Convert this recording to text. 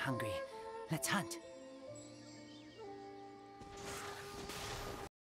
hungry. Let's hunt.